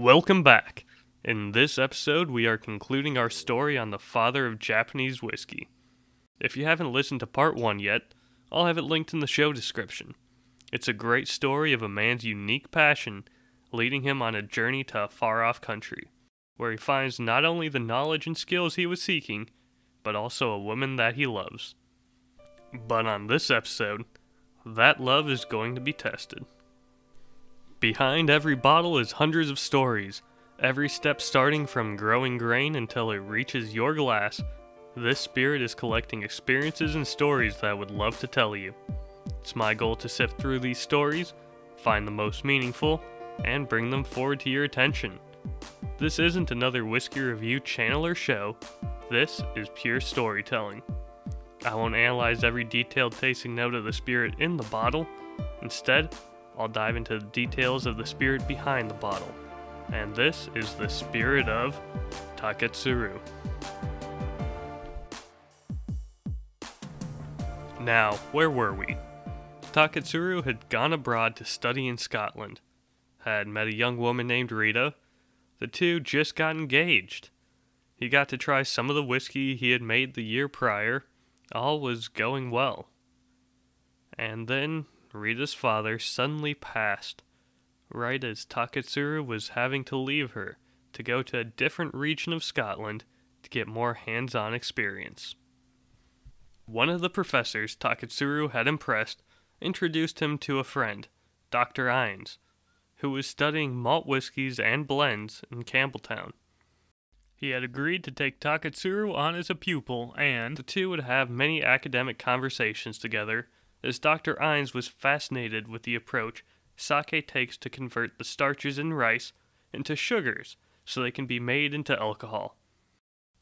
Welcome back. In this episode, we are concluding our story on the father of Japanese whiskey. If you haven't listened to part one yet, I'll have it linked in the show description. It's a great story of a man's unique passion leading him on a journey to a far off country, where he finds not only the knowledge and skills he was seeking, but also a woman that he loves. But on this episode, that love is going to be tested. Behind every bottle is hundreds of stories, every step starting from growing grain until it reaches your glass. This spirit is collecting experiences and stories that I would love to tell you. It's my goal to sift through these stories, find the most meaningful, and bring them forward to your attention. This isn't another whiskey review channel or show, this is pure storytelling. I won't analyze every detailed tasting note of the spirit in the bottle. Instead, I'll dive into the details of the spirit behind the bottle. And this is the spirit of Taketsuru. Now, where were we? Taketsuru had gone abroad to study in Scotland, had met a young woman named Rita. The two just got engaged. He got to try some of the whiskey he had made the year prior. All was going well. And then Rita's father suddenly passed, right as Taketsuru was having to leave her to go to a different region of Scotland to get more hands on experience. One of the professors Taketsuru had impressed introduced him to a friend, Dr. Innes, who was studying malt whiskies and blends in Campbeltown. He had agreed to take Taketsuru on as a pupil, and the two would have many academic conversations together, as Dr. Innes was fascinated with the approach sake takes to convert the starches in rice into sugars so they can be made into alcohol.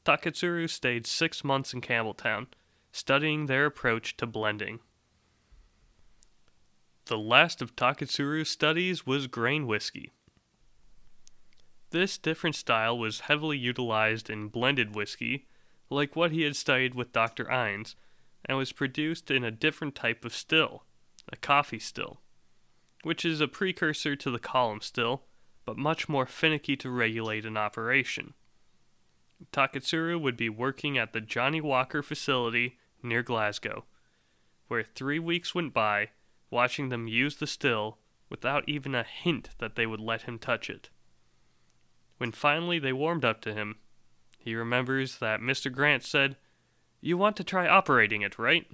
Taketsuru stayed six months in Campbeltown, studying their approach to blending. The last of Taketsuru's studies was grain whiskey. This different style was heavily utilized in blended whiskey, like what he had studied with Dr. Innes, and was produced in a different type of still, a coffee still, which is a precursor to the column still, but much more finicky to regulate in operation. Taketsuru would be working at the Johnnie Walker facility near Glasgow, where three weeks went by watching them use the still without even a hint that they would let him touch it. When finally they warmed up to him, he remembers that Mr. Grant said, You want to try operating it, right?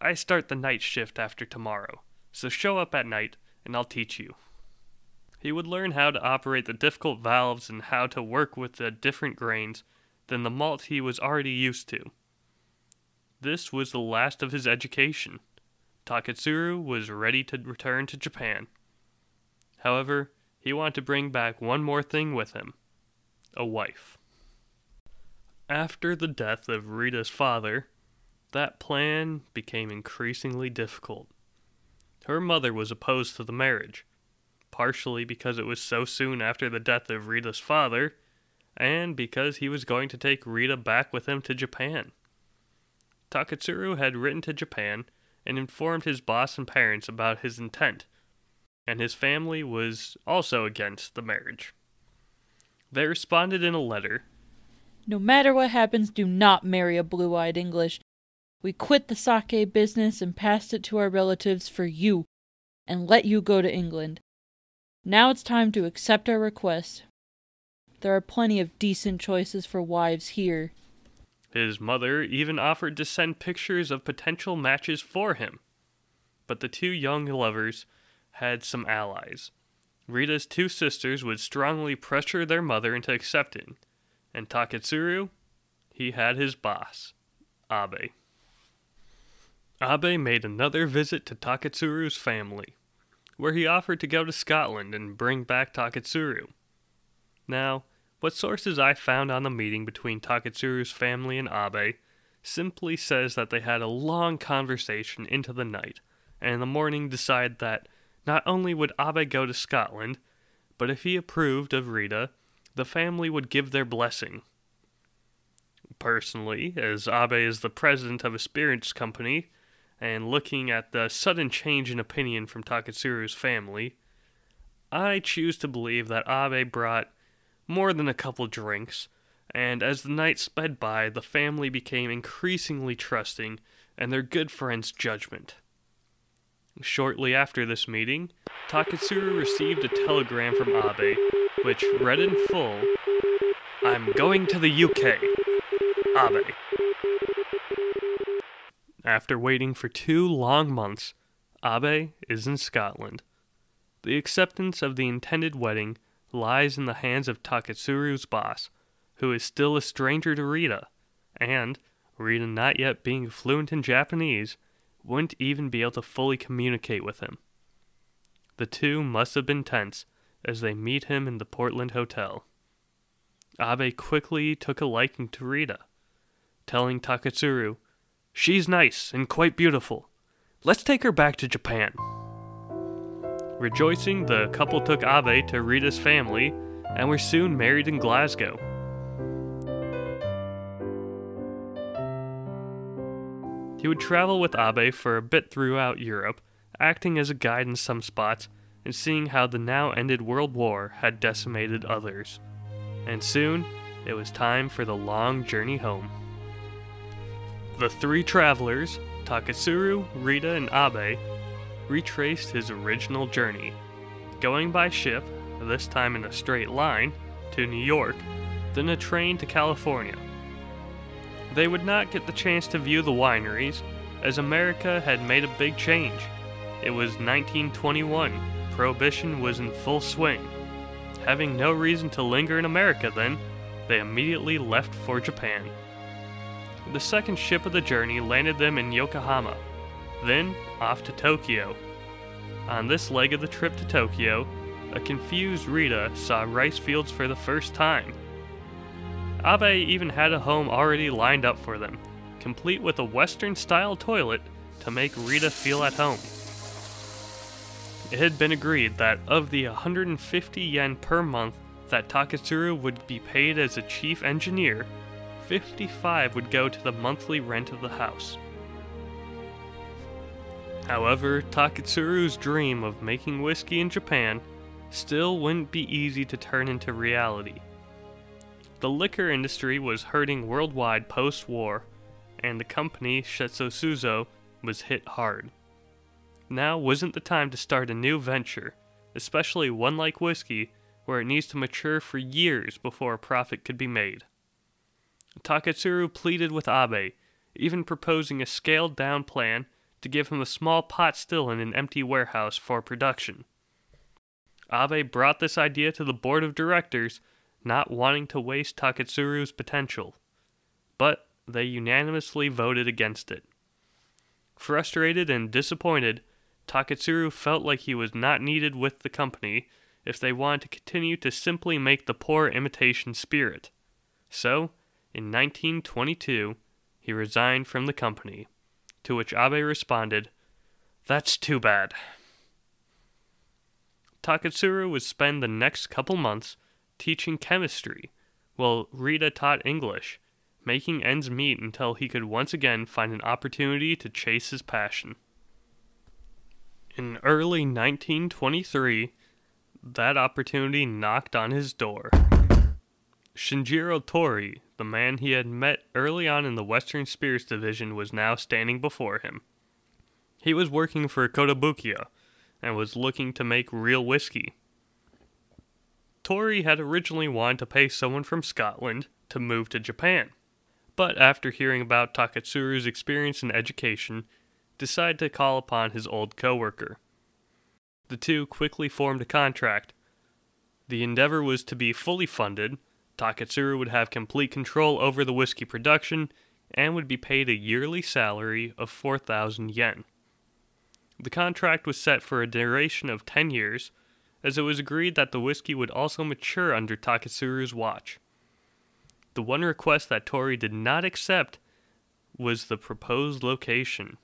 I start the night shift after tomorrow, so show up at night and I'll teach you. He would learn how to operate the difficult valves and how to work with the different grains than the malt he was already used to. This was the last of his education. Taketsuru was ready to return to Japan. However, he wanted to bring back one more thing with him a wife. After the death of Rita's father, that plan became increasingly difficult. Her mother was opposed to the marriage, partially because it was so soon after the death of Rita's father, and because he was going to take Rita back with him to Japan. Taketsuru had written to Japan and informed his boss and parents about his intent, and his family was also against the marriage. They responded in a letter No matter what happens, do not marry a blue eyed English. We quit the sake business and passed it to our relatives for you and let you go to England. Now it's time to accept our request. There are plenty of decent choices for wives here. His mother even offered to send pictures of potential matches for him. But the two young lovers had some allies. Rita's two sisters would strongly pressure their mother into accepting, and Taketsuru, he had his boss, Abe. Abe made another visit to Taketsuru's family, where he offered to go to Scotland and bring back Taketsuru. Now, what sources I found on the meeting between Taketsuru's family and Abe simply says that they had a long conversation into the night, and in the morning decided that not only would Abe go to Scotland, but if he approved of Rita, the family would give their blessing. Personally, as Abe is the president of a spirits company, and looking at the sudden change in opinion from Taketsuru's family, I choose to believe that Abe brought more than a couple drinks, and as the night sped by, the family became increasingly trusting in their good friend's judgment. Shortly after this meeting, Taketsuru received a telegram from Abe, which read in full I'm going to the UK. Abe. After waiting for two long months, Abe is in Scotland. The acceptance of the intended wedding lies in the hands of Taketsuru's boss, who is still a stranger to Rita, and, Rita not yet being fluent in Japanese, wouldn't even be able to fully communicate with him. The two must have been tense as they meet him in the Portland hotel. Abe quickly took a liking to Rita, telling Taketsuru, She's nice and quite beautiful. Let's take her back to Japan. Rejoicing, the couple took Abe to Rita's family and were soon married in Glasgow. He would travel with Abe for a bit throughout Europe, acting as a guide in some spots and seeing how the now ended World War had decimated others. And soon, it was time for the long journey home. The three travelers, Taketsuru, Rita, and Abe, retraced his original journey, going by ship, this time in a straight line, to New York, then a train to California. They would not get the chance to view the wineries, as America had made a big change. It was 1921, Prohibition was in full swing. Having no reason to linger in America then, they immediately left for Japan. The second ship of the journey landed them in Yokohama, then off to Tokyo. On this leg of the trip to Tokyo, a confused Rita saw rice fields for the first time. Abe even had a home already lined up for them, complete with a Western style toilet to make Rita feel at home. It had been agreed that of the 150 yen per month that Taketsuru would be paid as a chief engineer, 55 would go to the monthly rent of the house. However, Taketsuru's dream of making whiskey in Japan still wouldn't be easy to turn into reality. The liquor industry was hurting worldwide post war, and the company, Settsu Shuzo, was hit hard. Now wasn't the time to start a new venture, especially one like whiskey, where it needs to mature for years before a profit could be made. Taketsuru pleaded with Abe, even proposing a scaled down plan to give him a small pot still in an empty warehouse for production. Abe brought this idea to the board of directors, not wanting to waste Taketsuru's potential. But they unanimously voted against it. Frustrated and disappointed, Taketsuru felt like he was not needed with the company if they wanted to continue to simply make the poor imitation spirit. So, in 1922, he resigned from the company, to which Abe responded, That's too bad. Taketsuru would spend the next couple months teaching chemistry, while Rita taught English, making ends meet until he could once again find an opportunity to chase his passion. In early 1923, that opportunity knocked on his door. Shinjiro Torii, the man he had met early on in the Western Spirits Division, was now standing before him. He was working for Kotobukiya and was looking to make real whiskey. Torii had originally wanted to pay someone from Scotland to move to Japan, but after hearing about Taketsuru's experience and education, decided to call upon his old coworker. The two quickly formed a contract. The endeavor was to be fully funded Taketsuru would have complete control over the whiskey production and would be paid a yearly salary of 4,000 yen. The contract was set for a duration of 10 years, as it was agreed that the whiskey would also mature under Taketsuru's watch. The one request that Torii did not accept was the proposed location.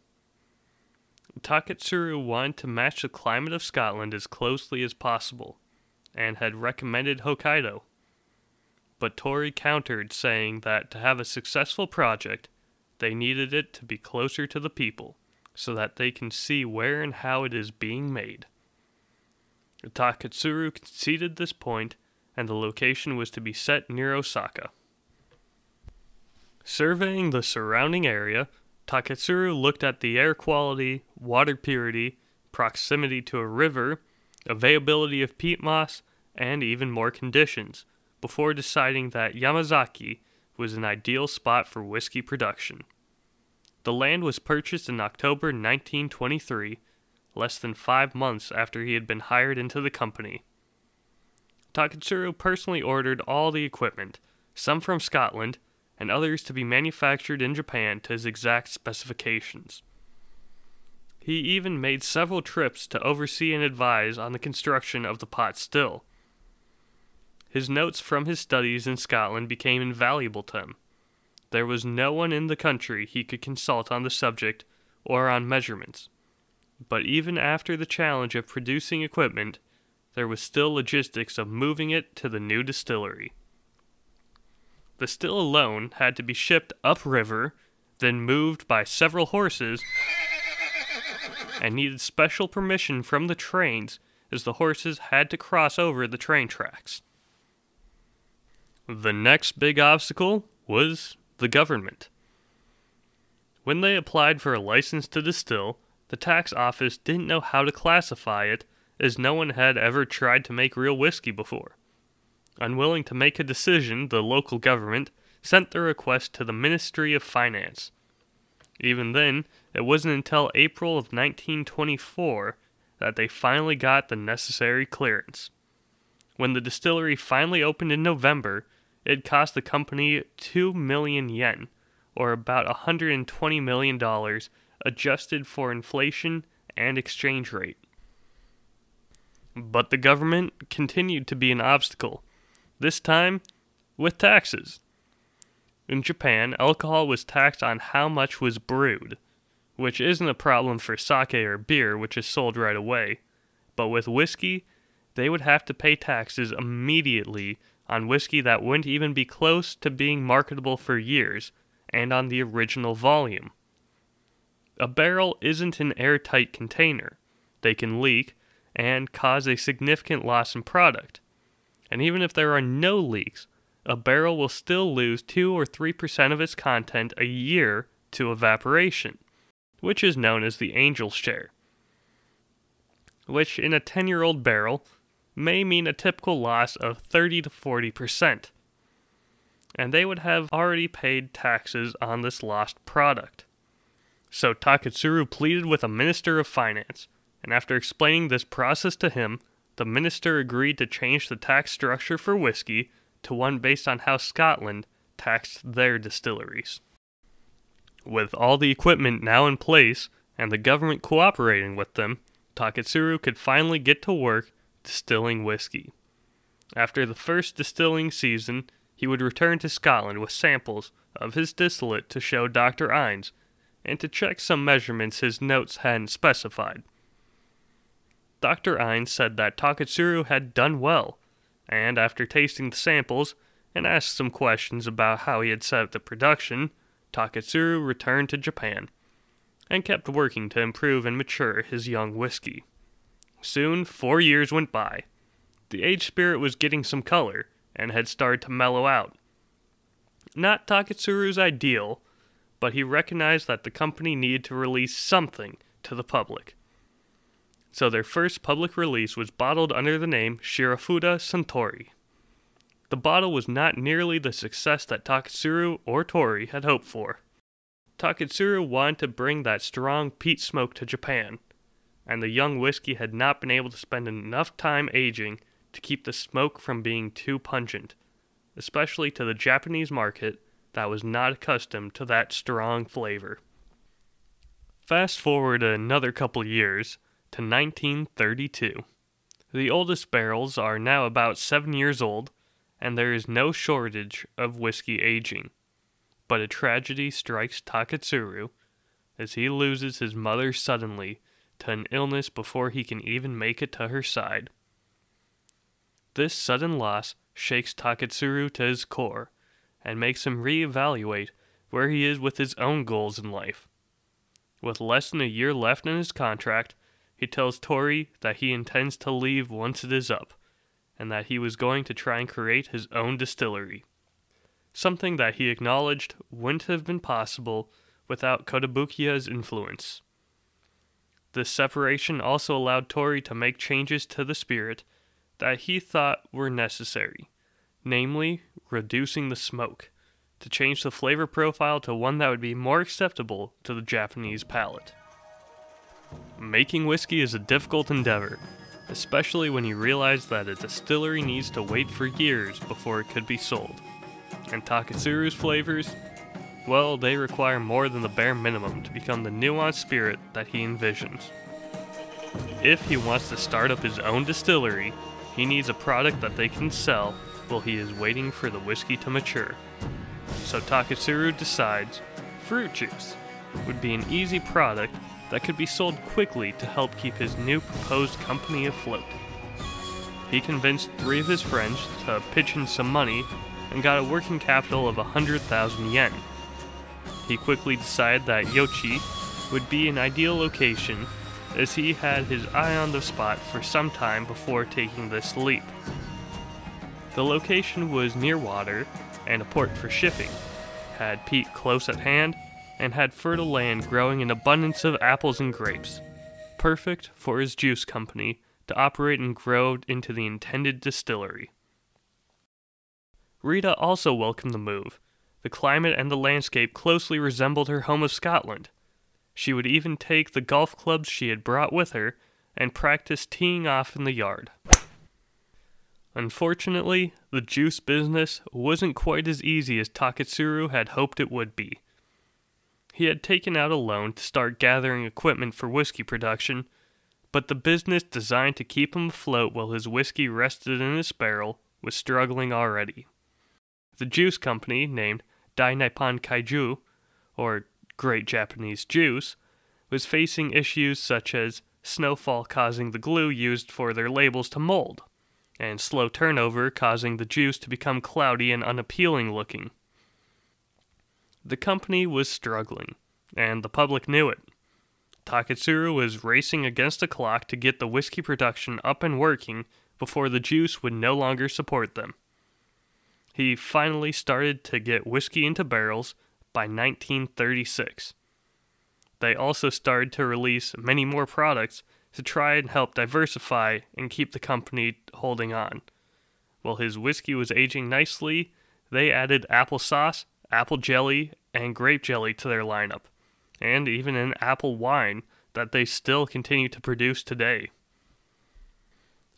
Taketsuru wanted to match the climate of Scotland as closely as possible, and had recommended Hokkaido but Torii countered, saying that to have a successful project, they needed it to be closer to the people, so that they can see where and how it is being made. Taketsuru conceded this point, and the location was to be set near Osaka. Surveying the surrounding area, Taketsuru looked at the air quality, water purity, proximity to a river, availability of peat moss, and even more conditions, before deciding that Yamazaki was an ideal spot for whiskey production. The land was purchased in October 1923, less than five months after he had been hired into the company. Taketsuru personally ordered all the equipment, some from Scotland, and others to be manufactured in Japan to his exact specifications. He even made several trips to oversee and advise on the construction of the pot still. His notes from his studies in Scotland became invaluable to him. There was no one in the country he could consult on the subject or on measurements. But even after the challenge of producing equipment, there was still logistics of moving it to the new distillery. The still alone had to be shipped upriver, then moved by several horses, and needed special permission from the trains as the horses had to cross over the train tracks. The next big obstacle was the government. When they applied for a license to distill, the tax office didn't know how to classify it as no one had ever tried to make real whiskey before. Unwilling to make a decision, the local government sent the request to the Ministry of Finance. Even then, it wasn't until April of 1924 that they finally got the necessary clearance. When the distillery finally opened in November, it cost the company 2 million yen, or about $120 million, adjusted for inflation and exchange rate. But the government continued to be an obstacle, this time with taxes. In Japan, alcohol was taxed on how much was brewed, which isn't a problem for sake or beer, which is sold right away. But with whiskey, they would have to pay taxes immediately on whiskey that wouldn't even be close to being marketable for years, and on the original volume. A barrel isn't an airtight container. They can leak and cause a significant loss in product. And even if there are no leaks, a barrel will still lose 2 or 3% of its content a year to evaporation, which is known as the angel share. Which, in a 10 year old barrel, may mean a typical loss of 30 to 40%. And they would have already paid taxes on this lost product. So Taketsuru pleaded with a minister of finance, and after explaining this process to him, the minister agreed to change the tax structure for whiskey to one based on how Scotland taxed their distilleries. With all the equipment now in place and the government cooperating with them, Taketsuru could finally get to work distilling whiskey. After the first distilling season, he would return to Scotland with samples of his distillate to show Dr. Innes and to check some measurements his notes hadn't specified. Dr. Innes said that Taketsuru had done well, and after tasting the samples and asked some questions about how he had set up the production, Taketsuru returned to Japan and kept working to improve and mature his young whiskey. Soon, four years went by. The aged spirit was getting some color and had started to mellow out. Not Taketsuru's ideal, but he recognized that the company needed to release something to the public. So their first public release was bottled under the name Shirofuda Suntory. The bottle was not nearly the success that Taketsuru or Torii had hoped for. Taketsuru wanted to bring that strong peat smoke to Japan, and the young whiskey had not been able to spend enough time aging to keep the smoke from being too pungent, especially to the Japanese market that was not accustomed to that strong flavor. Fast forward another couple years to 1932. The oldest barrels are now about seven years old, and there is no shortage of whiskey aging. But a tragedy strikes Taketsuru as he loses his mother suddenly to an illness before he can even make it to her side. This sudden loss shakes Taketsuru to his core and makes him reevaluate where he is with his own goals in life. With less than a year left in his contract, he tells Torii that he intends to leave once it is up, and that he was going to try and create his own distillery. Something that he acknowledged wouldn't have been possible without Kotobukiya's influence. This separation also allowed Torii to make changes to the spirit that he thought were necessary, namely, reducing the smoke, to change the flavor profile to one that would be more acceptable to the Japanese palate. Making whiskey is a difficult endeavor, especially when you realize that a distillery needs to wait for years before it could be sold. And Taketsuru's flavors, well, they require more than the bare minimum to become the nuanced spirit that he envisions. If he wants to start up his own distillery, he needs a product that they can sell while he is waiting for the whiskey to mature. So Taketsuru decides fruit juice would be an easy product that could be sold quickly to help keep his new proposed company afloat. He convinced three of his friends to pitch in some money and got a working capital of 100,000 yen. He quickly decided that Yoichi would be an ideal location as he had his eye on the spot for some time before taking this leap. The location was near water and a port for shipping, had peat close at hand, and had fertile land growing an abundance of apples and grapes, perfect for his juice company to operate and grow into the intended distillery. Rita also welcomed the move. The climate and the landscape closely resembled her home of Scotland. She would even take the golf clubs she had brought with her and practice teeing off in the yard. Unfortunately, the juice business wasn't quite as easy as Taketsuru had hoped it would be. He had taken out a loan to start gathering equipment for whiskey production, but the business designed to keep him afloat while his whiskey rested in his barrel was struggling already. The juice company, named Dai Nippon Kaju, or Great Japanese Juice, was facing issues such as snowfall causing the glue used for their labels to mold, and slow turnover causing the juice to become cloudy and unappealing looking. The company was struggling, and the public knew it. Taketsuru was racing against the clock to get the whiskey production up and working before the juice would no longer support them. He finally started to get whiskey into barrels by 1936. They also started to release many more products to try and help diversify and keep the company holding on. While his whiskey was aging nicely, they added applesauce, apple jelly, and grape jelly to their lineup, and even an apple wine that they still continue to produce today.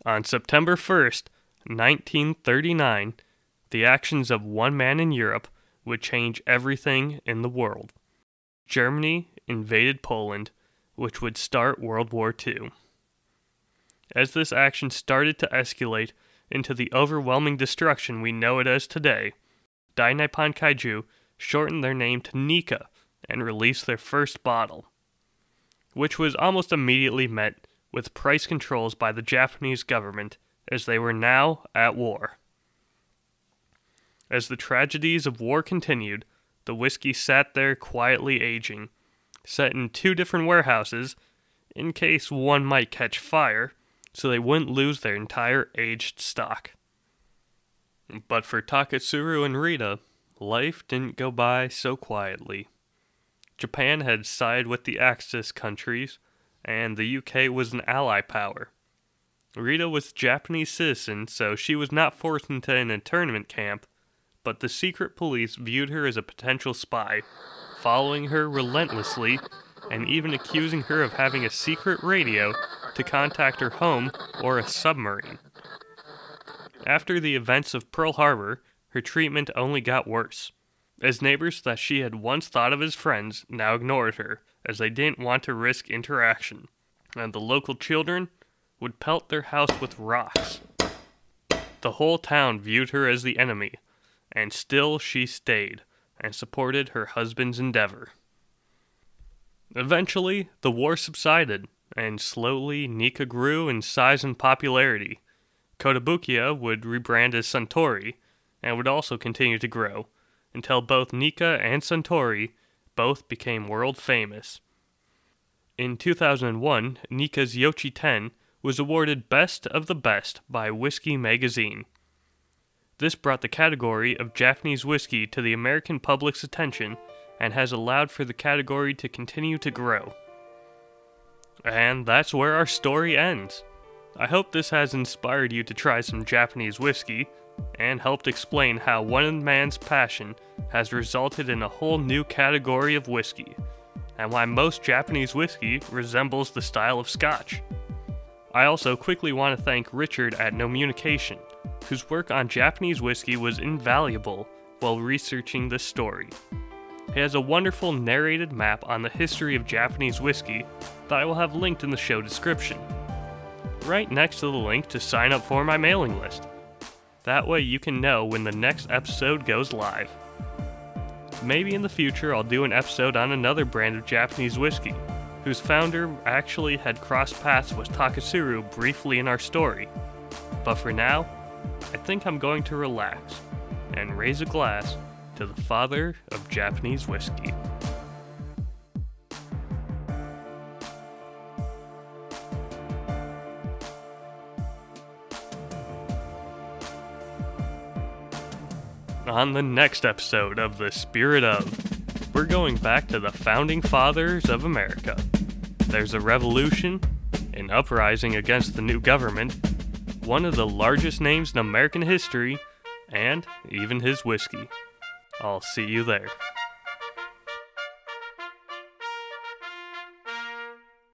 On September 1st, 1939, the actions of one man in Europe would change everything in the world. Germany invaded Poland, which would start World War II. As this action started to escalate into the overwhelming destruction we know it as today, Dai Nippon Kaju shortened their name to Nikka and released their first bottle, which was almost immediately met with price controls by the Japanese government as they were now at war. As the tragedies of war continued, the whiskey sat there quietly aging, set in two different warehouses in case one might catch fire, so they wouldn't lose their entire aged stock. But for Taketsuru and Rita, life didn't go by so quietly. Japan had sided with the Axis countries, and the UK was an ally power. Rita was a Japanese citizen, so she was not forced into an internment camp, but the secret police viewed her as a potential spy, following her relentlessly and even accusing her of having a secret radio to contact her home or a submarine. After the events of Pearl Harbor, her treatment only got worse, as neighbors that she had once thought of as friends now ignored her, as they didn't want to risk interaction, and the local children would pelt their house with rocks. The whole town viewed her as the enemy, and still she stayed and supported her husband's endeavor. Eventually, the war subsided, and slowly Nikka grew in size and popularity. Kotobukiya would rebrand as Suntory, and would also continue to grow until both Nikka and Suntory both became world famous. In 2001, Nikka's Yoichi 10 was awarded Best of the Best by Whisky Magazine. This brought the category of Japanese whiskey to the American public's attention and has allowed for the category to continue to grow. And that's where our story ends. I hope this has inspired you to try some Japanese whiskey and helped explain how one man's passion has resulted in a whole new category of whiskey, and why most Japanese whiskey resembles the style of Scotch. I also quickly want to thank Richard at Nomunication, whose work on Japanese whiskey was invaluable while researching this story. He has a wonderful narrated map on the history of Japanese whiskey that I will have linked in the show description. Right next to the link to sign up for my mailing list. That way you can know when the next episode goes live. Maybe in the future I'll do an episode on another brand of Japanese whiskey, whose founder actually had crossed paths with Taketsuru briefly in our story. But for now, I think I'm going to relax and raise a glass to the father of Japanese whiskey. On the next episode of The Spirit of, we're going back to the founding fathers of America. There's a revolution, an uprising against the new government, one of the largest names in American history, and even his whiskey. I'll see you there.